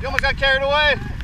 you almost got carried away.